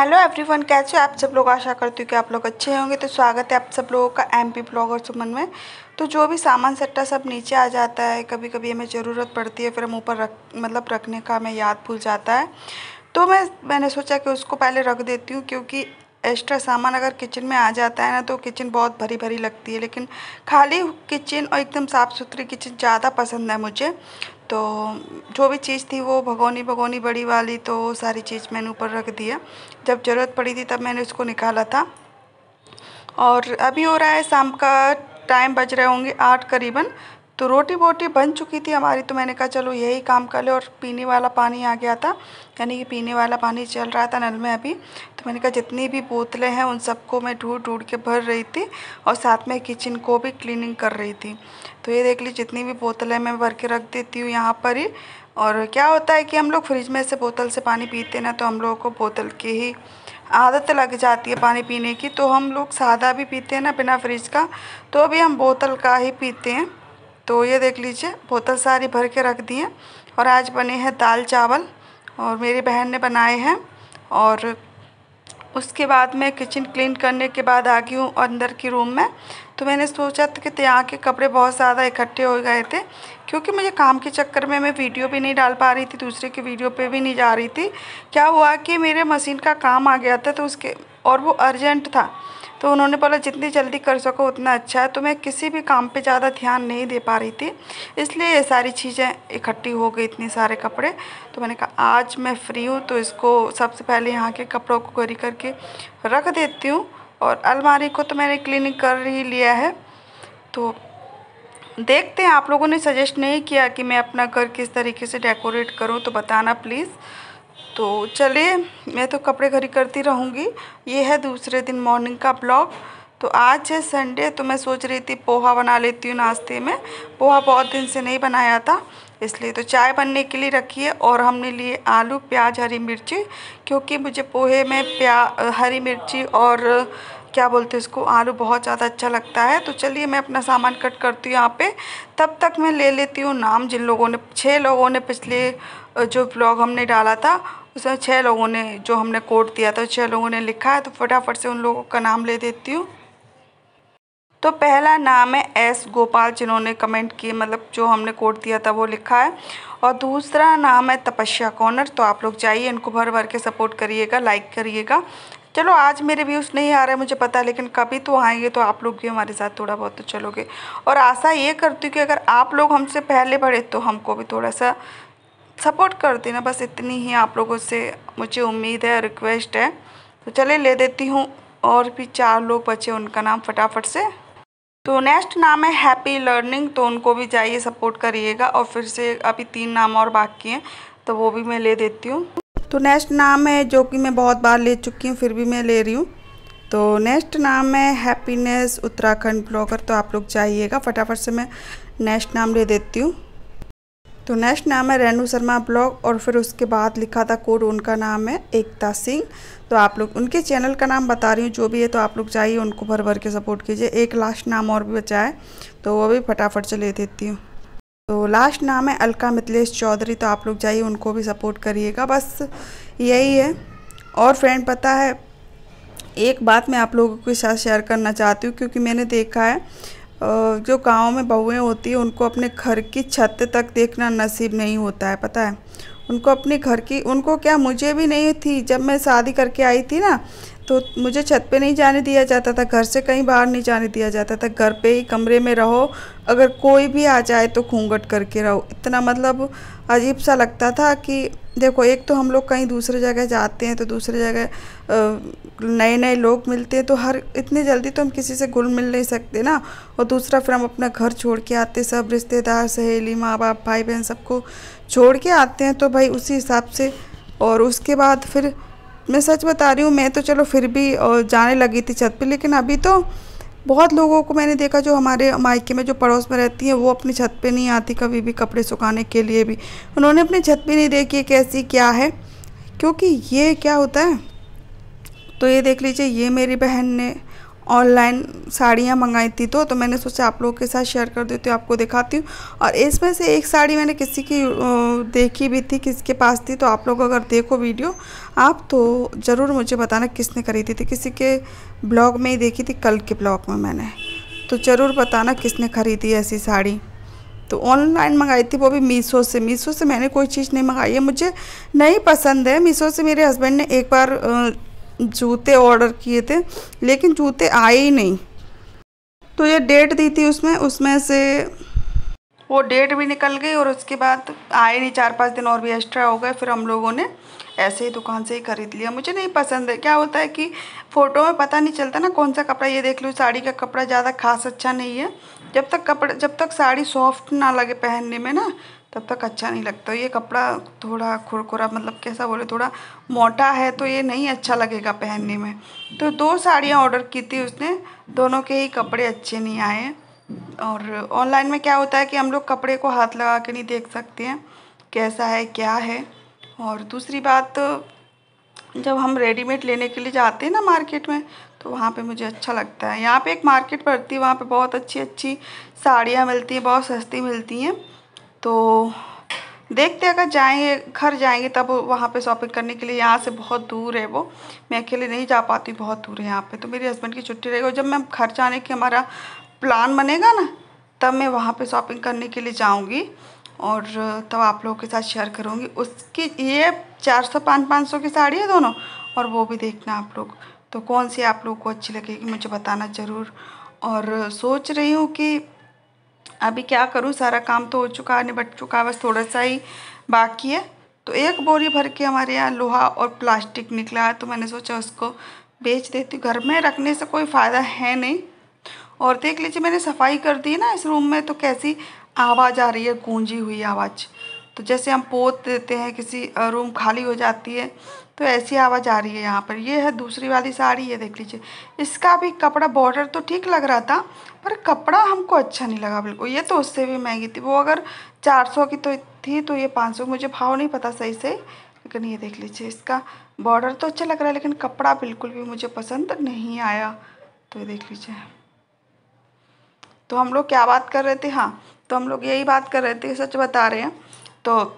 Hello everyone कैसे हो आप सब लोग? आशा करती हूँ कि आप लोग अच्छे होंगे। तो स्वागत है आप सब लोगों का एम पी ब्लॉगर सुमन में। तो जो भी सामान सट्टा सब नीचे आ जाता है कभी कभी हमें ज़रूरत पड़ती है, फिर हम ऊपर रख मतलब रखने का हमें याद भूल जाता है। तो मैं, मैंने सोचा कि उसको पहले रख देती हूँ, क्योंकि एक्स्ट्रा सामान अगर किचन में आ जाता है ना तो किचन बहुत भरी भरी लगती है। लेकिन खाली किचन और एकदम साफ़ सुथरी किचन ज़्यादा पसंद है मुझे। तो जो भी चीज़ थी वो भगोनी भगोनी बड़ी वाली तो सारी चीज़ मैंने ऊपर रख दिया जब ज़रूरत पड़ी थी तब मैंने उसको निकाला था। और अभी हो रहा है शाम का टाइम बज रहे होंगे आठ करीबन। तो रोटी वोटी बन चुकी थी हमारी तो मैंने कहा, चलो यही काम कर ले। और पीने वाला पानी आ गया था। यानी कि पीने वाला पानी चल रहा था नल में अभी। तो मैंने कहा, जितनी भी बोतलें हैं, उन सबको मैं ढूंढ ढूंढ के भर रही थी और साथ में किचन को भी क्लीनिंग कर रही थी। तो ये देख ली जितनी भी बोतलें मैं भर के रख देती हूँ यहाँ पर ही। और क्या होता है कि हम लोग फ्रिज में से बोतल से पानी पीते ना तो हम लोगों को बोतल की ही आदत लग जाती है पानी पीने की। तो हम लोग सादा भी पीते हैं ना बिना फ्रिज का तो अभी हम बोतल का ही पीते हैं। तो ये देख लीजिए, बोतल सारी भर के रख दिए और आज बने हैं दाल चावल और मेरी बहन ने बनाए हैं और उसके बाद मैं किचन क्लीन करने के बाद आ गई हूँ अंदर की रूम में। तो मैंने सोचा था कि यहाँ के कपड़े बहुत ज़्यादा इकट्ठे हो गए थे, क्योंकि मुझे काम के चक्कर में मैं वीडियो भी नहीं डाल पा रही थी, दूसरे की वीडियो पे भी नहीं जा रही थी। क्या हुआ कि मेरे मशीन का काम आ गया था तो उसके और वो अर्जेंट था। तो उन्होंने बोला, जितनी जल्दी कर सको उतना अच्छा है। तो मैं किसी भी काम पे ज़्यादा ध्यान नहीं दे पा रही थी, इसलिए ये सारी चीज़ें इकट्ठी हो गई, इतने सारे कपड़े। तो मैंने कहा, आज मैं फ्री हूँ तो इसको सबसे पहले यहाँ के कपड़ों को करी करके रख देती हूँ और अलमारी को तो मैंने क्लीनिंग कर ही लिया है। तो देखते हैं, आप लोगों ने सजेस्ट नहीं किया कि मैं अपना घर किस तरीके से डेकोरेट करूँ तो बताना प्लीज़। तो चलिए, मैं तो कपड़े खरी करती रहूँगी। ये है दूसरे दिन मॉर्निंग का ब्लॉग तो आज है संडे तो मैं सोच रही थी पोहा बना लेती हूँ नाश्ते में। पोहा बहुत दिन से नहीं बनाया था, इसलिए तो चाय बनने के लिए रखी है और हमने लिए आलू, प्याज, हरी मिर्ची, क्योंकि मुझे पोहे में प्या, हरी मिर्ची और, क्या बोलते हैं उसको आलू बहुत ज़्यादा अच्छा लगता है। तो चलिए, मैं अपना सामान कट करती हूँ यहाँ पे। तब तक मैं ले लेती हूँ नाम जिन लोगों ने छः लोगों ने पिछले, जो ब्लॉग हमने डाला था। उसमें छः लोगों ने जो हमने कोड दिया था छः लोगों ने लिखा है तो फटाफट से उन लोगों का नाम ले देती हूँ। तो पहला नाम है एस गोपाल, जिन्होंने कमेंट किए मतलब जो हमने कोड दिया था, वो लिखा है। और दूसरा नाम है तपस्या कॉर्नर तो आप लोग जाइए, इनको भर भर के सपोर्ट करिएगा, लाइक करिएगा। चलो, आज मेरे व्यूज़ नहीं आ रहे, मुझे पता है, लेकिन कभी तो आएँगे तो आप लोग भी हमारे साथ थोड़ा बहुत तो चलोगे। और आशा ये करती हूँ कि अगर आप लोग हमसे पहले बढ़े तो हमको भी थोड़ा सा सपोर्ट कर देना, बस इतनी ही आप लोगों से मुझे उम्मीद है, रिक्वेस्ट है। तो चले, ले देती हूँ और भी चार लोग बचे उनका नाम फटाफट से। तो नेक्स्ट नाम है हैप्पी लर्निंग तो उनको भी जाइए, सपोर्ट करिएगा और फिर से अभी तीन नाम और बाकी हैं तो वो भी मैं ले देती हूँ। तो नेक्स्ट नाम है, जो कि मैं बहुत बार ले चुकी हूँ, फिर भी मैं ले रही हूँ। तो नेक्स्ट नाम है हैप्पीनेस उत्तराखंड ब्लॉगर तो आप लोग जाइएगा, फटाफट से मैं नेक्स्ट नाम ले देती हूँ। तो नेक्स्ट नाम है रेणु शर्मा ब्लॉग और फिर उसके बाद लिखा था कोड, उनका नाम है एकता सिंह। तो आप लोग, उनके चैनल का नाम बता रही हूँ, जो भी है तो आप लोग जाइए, उनको भर भर के सपोर्ट कीजिए। एक लास्ट नाम और भी बचा है तो वो भी फटाफट से ले देती हूँ। तो लास्ट नाम है अलका मिथिलेश चौधरी तो आप लोग जाइए, उनको भी सपोर्ट करिएगा। बस यही है। और फ्रेंड, पता है, एक बात मैं आप लोगों के साथ शेयर करना चाहती हूँ, क्योंकि मैंने देखा है जो गाँव में बहुएँ होती हैं, उनको अपने घर की छत तक देखना नसीब नहीं होता है, पता है? उनको अपने घर की, उनको क्या, मुझे भी नहीं थी। जब मैं शादी करके आई थी ना तो मुझे छत पे नहीं जाने दिया जाता था, घर से कहीं बाहर नहीं जाने दिया जाता था, घर पे ही कमरे में रहो, अगर कोई भी आ जाए तो घूंघट करके रहो। इतना मतलब अजीब सा लगता था कि देखो, एक तो हम लोग कहीं दूसरे जगह जाते हैं तो दूसरे जगह नए नए लोग मिलते हैं तो हर, इतनी जल्दी तो हम किसी से घुल मिल नहीं सकते ना। और दूसरा फिर हम अपना घर छोड़ के आते, सब रिश्तेदार, सहेली माँ बाप भाई बहन सबको छोड़ के आते हैं तो भाई उसी हिसाब से और उसके बाद फिर मैं सच बता रही हूँ, मैं तो चलो फिर भी जाने लगी थी छत पे, लेकिन अभी तो बहुत लोगों को मैंने देखा जो हमारे मायके में जो पड़ोस में रहती हैं, वो अपनी छत पे नहीं आती कभी भी कपड़े सुखाने के लिए भी। उन्होंने अपनी छत भी नहीं देखी कैसी, क्या है, क्योंकि ये क्या होता है? तो ये देख लीजिए, ये मेरी बहन ने ऑनलाइन साड़ियाँ मंगाई थी तो तो मैंने सोचा आप लोगों के साथ शेयर कर देती हूँ, आपको दिखाती हूँ। और इसमें से एक साड़ी मैंने किसी की देखी भी थी, किसके पास थी तो आप लोग अगर देखो वीडियो, आप तो ज़रूर मुझे बताना किसने खरीदी थी। किसी के ब्लॉग में ही देखी थी, कल के ब्लॉग में मैंने। तो ज़रूर बताना किसने ख़रीदी ऐसी साड़ी। तो ऑनलाइन मंगाई थी वो भी मीशो से। मीशो से मैंने कोई चीज़ नहीं मंगाई है। मुझे नहीं पसंद है। मीशो से मेरे हस्बैंड ने एक बार जूते ऑर्डर किए थे, लेकिन जूते आए ही नहीं। तो ये डेट दी थी उसमें उसमें से वो डेट भी निकल गई और उसके बाद आए नहीं चार पाँच दिन और भी एक्स्ट्रा हो गए, फिर हम लोगों ने ऐसे ही दुकान से ही खरीद लिया। मुझे नहीं पसंद है। क्या होता है कि फ़ोटो में पता नहीं चलता ना कौन सा कपड़ा, ये देख लो, साड़ी का कपड़ा ज़्यादा खास अच्छा नहीं है। जब तक कपड़ा, जब तक साड़ी सॉफ्ट ना लगे पहनने में ना तब तक अच्छा नहीं लगता। ये कपड़ा थोड़ा खुरखुरा मतलब कैसा बोले, थोड़ा मोटा है तो ये नहीं अच्छा लगेगा पहनने में। तो दो साड़ियाँ ऑर्डर की थी उसने, दोनों के ही कपड़े अच्छे नहीं आए। और ऑनलाइन में क्या होता है कि हम लोग कपड़े को हाथ लगा के नहीं देख सकते हैं, कैसा है, क्या है। और दूसरी बात, जब हम रेडीमेड लेने के लिए जाते हैं ना मार्केट में तो वहाँ पे मुझे अच्छा लगता है। यहाँ पे एक मार्केट पड़ती है, वहाँ पे बहुत अच्छी अच्छी साड़ियाँ मिलती हैं, बहुत सस्ती मिलती हैं। तो देखते अगर जाएँगे, घर जाएँगे, तब वहाँ पे शॉपिंग करने के लिए यहाँ से बहुत दूर है वो। मैं अकेले नहीं जा पाती, बहुत दूर है यहाँ पे। तो मेरे हस्बैंड की छुट्टी रहेगी और जब मैं घर जाने की हमारा प्लान बनेगा ना, तब मैं वहाँ पे शॉपिंग करने के लिए जाऊँगी और तब आप लोगों के साथ शेयर करूँगी। उसकी ये चार सौ, पाँच पाँच सौ की साड़ी है दोनों और वो भी देखना आप लोग। तो कौन सी आप लोग को अच्छी लगेगी, मुझे बताना ज़रूर। और सोच रही हूँ कि अभी क्या करूँ? सारा काम तो हो चुका है निपट चुका है बस थोड़ा सा ही बाकी है। तो एक बोरी भर के हमारे यहाँ लोहा और प्लास्टिक निकला है तो मैंने सोचा उसको बेच देती हूँ। घर में रखने से कोई फ़ायदा है नहीं। और देख लीजिए, मैंने सफ़ाई कर दी ना इस रूम में तो कैसी आवाज़ आ रही है, गूंजी हुई आवाज़। तो जैसे हम पोत देते हैं, किसी रूम खाली हो जाती है तो ऐसी आवाज़ आ रही है यहाँ पर। ये है दूसरी वाली साड़ी, ये देख लीजिए। इसका भी कपड़ा बॉर्डर तो ठीक लग रहा था, पर कपड़ा हमको अच्छा नहीं लगा बिल्कुल। ये तो उससे भी महँगी थी। वो अगर चार सौ की तो थी तो ये पाँच सौ, मुझे भाव नहीं पता सही से। लेकिन ये देख लीजिए, इसका बॉर्डर तो अच्छा लग रहा है, लेकिन कपड़ा बिल्कुल भी मुझे पसंद नहीं आया। तो ये देख लीजिए। तो हम लोग क्या बात कर रहे थे? हाँ तो हम लोग यही बात कर रहे थे, सच बता रहे हैं। तो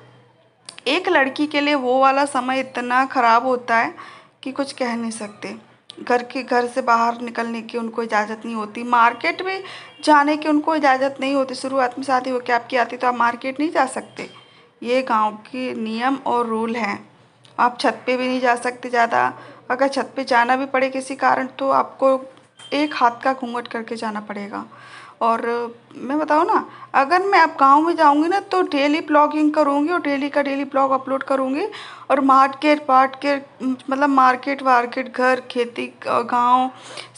एक लड़की के लिए वो वाला समय इतना ख़राब होता है कि कुछ कह नहीं सकते। घर के, घर से बाहर निकलने की उनको इजाज़त नहीं होती। मार्केट में जाने की उनको इजाज़त नहीं होती। शुरुआत में शादी होकर आपकी आती तो आप मार्केट नहीं जा सकते। ये गाँव के नियम और रूल हैं। आप छत पे भी नहीं जा सकते ज़्यादा। अगर छत पे जाना भी पड़े किसी कारण तो आपको एक हाथ का घूंघट करके जाना पड़ेगा। और मैं बताऊँ ना, अगर मैं अब गाँव में जाऊँगी ना तो डेली ब्लॉगिंग करूँगी और डेली का डेली ब्लॉग अपलोड करूँगी और मार्केट पार्ट के मतलब मार्केट, वार्केट, घर, खेती गाँव,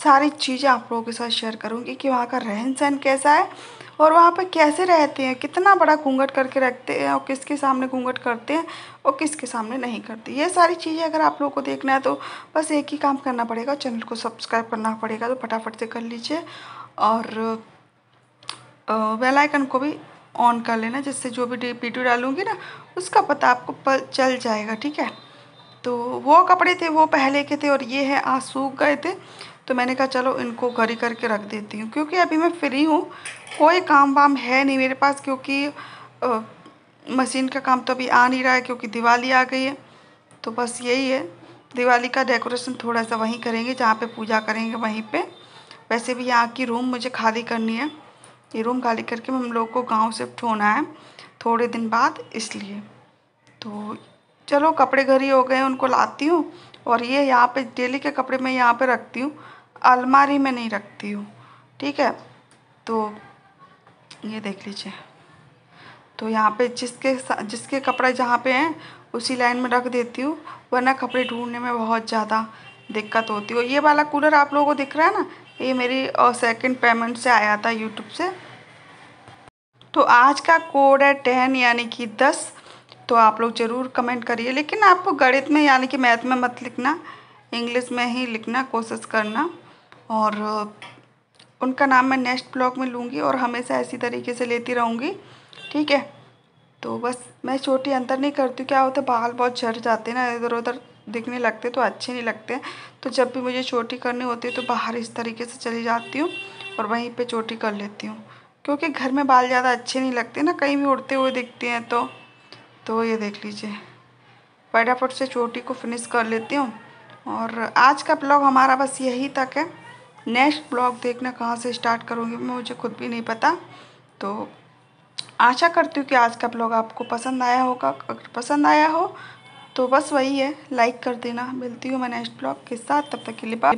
सारी चीज़ें आप लोगों के साथ शेयर करूँगी कि वहाँ का रहन सहन कैसा है और वहाँ पर कैसे रहते हैं, कितना बड़ा घूंघट करके रखते हैं और किसके सामने घूंघट करते हैं और किसके सामने नहीं करते। ये सारी चीज़ें अगर आप लोगों को देखना है तो बस एक ही काम करना पड़ेगा, चैनल को सब्सक्राइब करना पड़ेगा तो फटाफट से कर लीजिए और बेल आइकन को भी ऑन कर लेना जिससे जो भी वीडियो डालूँगी ना उसका पता आपको चल जाएगा ठीक है? तो वो कपड़े थे वो पहले के थे और ये है आज सूख गए थे। तो मैंने कहा चलो इनको घरी करके रख देती हूँ। क्योंकि अभी मैं फ्री हूँ कोई काम वाम है नहीं मेरे पास क्योंकि आ, मशीन का काम तो अभी आ नहीं रहा है क्योंकि दिवाली आ गई है। तो बस यही है दिवाली का डेकोरेशन थोड़ा सा वहीं करेंगे जहाँ पे पूजा करेंगे वहीं पे। वैसे भी यहाँ की रूम मुझे खाली करनी है। ये रूम खाली करके हम लोग को गाँव शिफ्ट होना है थोड़े दिन बाद, इसलिए। तो चलो, कपड़े घर ही हो गए उनको लाती हूँ और ये यहाँ पे, डेली के कपड़े मैं यहाँ पे रखती हूँ, अलमारी में नहीं रखती हूँ, ठीक है? तो ये देख लीजिए। तो यहाँ पे जिसके जिसके कपड़े जहाँ पे हैं, उसी लाइन में रख देती हूँ, वरना कपड़े ढूँढने में बहुत ज़्यादा दिक्कत होती है। ये वाला कूलर आप लोगों को दिख रहा है ना? ये मेरी सेकंड पेमेंट से आया था यूट्यूब से। तो आज का कोड है टेन, यानी कि दस। तो आप लोग ज़रूर कमेंट करिए, लेकिन आपको गणित में, यानी कि मैथ में मत लिखना, इंग्लिश में ही लिखना, कोशिश करना। और उनका नाम मैं नेक्स्ट ब्लॉग में लूँगी और हमेशा ऐसी तरीके से लेती रहूँगी, ठीक है? तो बस मैं छोटी अंतर नहीं करती क्या होता बाल बहुत झड़ जाते हैं ना इधर उधर दिखने लगते तो अच्छे नहीं लगते तो जब भी मुझे चोटी करनी होती है तो बाहर इस तरीके से चली जाती हूँ और वहीं पे चोटी कर लेती हूँ। क्योंकि घर में बाल ज़्यादा अच्छे नहीं लगते ना, कहीं भी उड़ते हुए दिखते हैं तो। तो ये देख लीजिए। फटाफट से चोटी को फिनिश कर लेती हूँ। और आज का ब्लॉग हमारा बस यही तक है। नेक्स्ट ब्लॉग देखना कहाँ से स्टार्ट करूँगी मुझे खुद भी नहीं पता। तो आशा करती हूँ कि आज का ब्लॉग आपको पसंद आया होगा। अगर पसंद आया हो तो बस वही है लाइक कर देना। मिलती हूँ मैं नेक्स्ट ब्लॉग के साथ, तब तक के लिए बाय